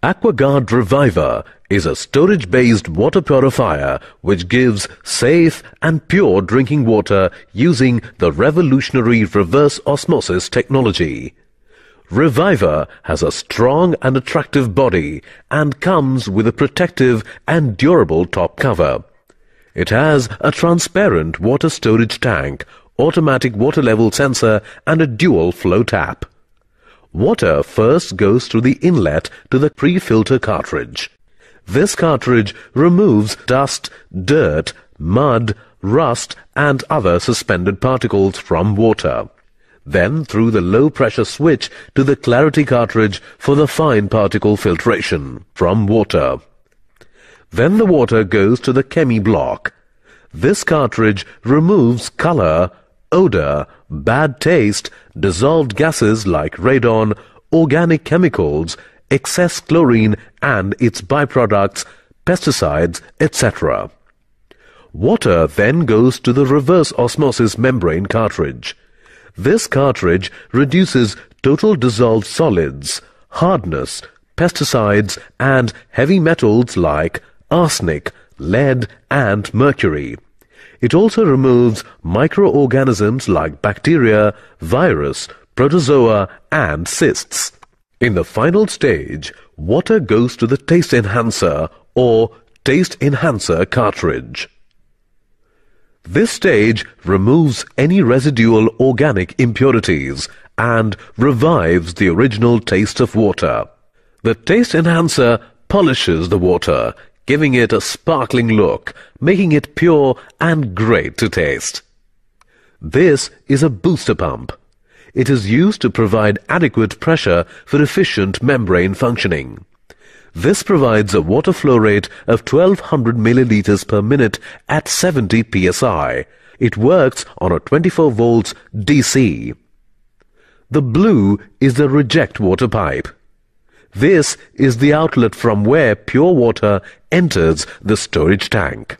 AquaGuard Reviva is a storage-based water purifier which gives safe and pure drinking water using the revolutionary reverse osmosis technology. Reviva has a strong and attractive body and comes with a protective and durable top cover. It has a transparent water storage tank, automatic water level sensor and a dual flow tap. Water first goes through the inlet to the pre-filter cartridge. This cartridge removes dust, dirt, mud, rust and other suspended particles from water. Then through the low pressure switch to the clarity cartridge for the fine particle filtration from water. Then the water goes to the chemi block. This cartridge removes color, odor, bad taste, dissolved gases like radon, organic chemicals, excess chlorine and its byproducts, pesticides, etc. Water then goes to the reverse osmosis membrane cartridge. This cartridge reduces total dissolved solids, hardness, pesticides and heavy metals like arsenic, lead and mercury. It also removes microorganisms like bacteria, virus, protozoa and cysts. In the final stage, water goes to the taste enhancer or taste enhancer cartridge. This stage removes any residual organic impurities and revives the original taste of water. The taste enhancer polishes the water, giving it a sparkling look, making it pure and great to taste. This is a booster pump. It is used to provide adequate pressure for efficient membrane functioning. This provides a water flow rate of 1200 milliliters per minute at 70 psi. It works on a 24 volts DC. The blue is the reject water pipe. This is the outlet from where pure water enters the storage tank.